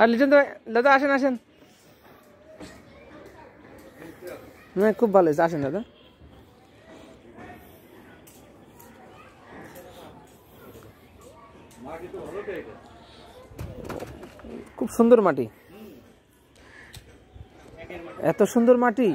আর লিটন দাদা আসেন আসেন। না, খুব ভালো হয়েছে, আসেন, দাদা। খুব সুন্দর মাটি। এত সুন্দর মাটি।